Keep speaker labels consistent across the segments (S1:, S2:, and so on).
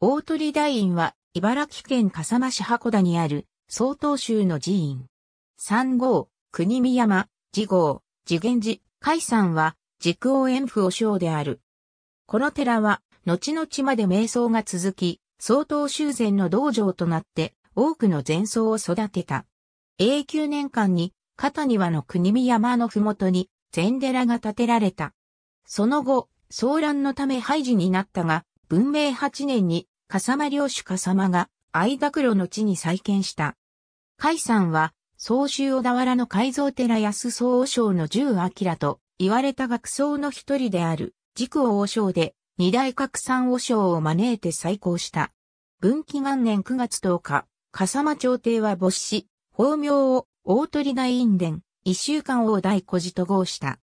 S1: 大鳥大院は茨城県笠間市箱田にある曹洞宗の寺院。三号、国見山、次号、次元寺、海山は軸王縁府お将である。この寺は後々まで瞑想が続き、曹洞修禅の道場となって多くの禅僧を育てた。永久年間に片庭の国見山のふもとに禅寺が建てられた。その後、騒乱のため廃寺になったが、文明8年に笠間領主笠間が相田黒の地に再建した。海山は、総州小田原の改造寺安総王将の十明と言われた学僧の一人である、軸王将で、二大拡散王将を招いて再興した。文紀元年9月10日、笠間朝廷は没し、法名を大鳥大院殿、一週間王大古寺と号した。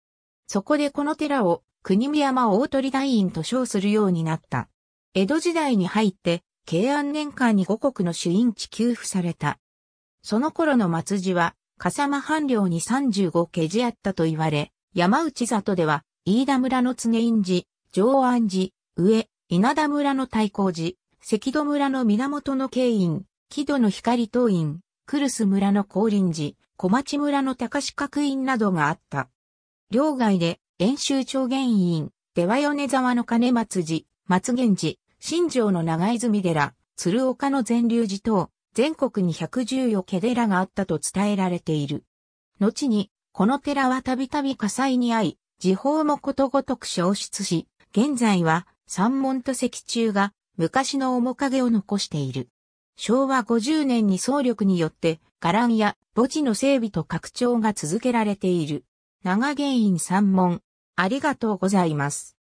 S1: そこでこの寺を国見山大鳥大院と称するようになった。江戸時代に入って、慶安年間に五国の主院地給付された。その頃の松寺は、笠間藩領に35家寺あったと言われ、山内里では、飯田村の常院寺、上安寺、上、稲田村の太閤寺、関戸村の源の慶院、木戸の光東院、古巣村の高林寺、小町村の高四角院などがあった。両外で、遠州長元院、出羽米沢の金松寺、松源寺、新庄の長泉寺、鶴岡の善流寺等、全国に114家寺があったと伝えられている。後に、この寺はたびたび火災に遭い、時報もことごとく消失し、現在は山門と石柱が昔の面影を残している。昭和50年に総力によって伽藍や墓地の整備と拡張が続けられている。長原院山門。ありがとうございます。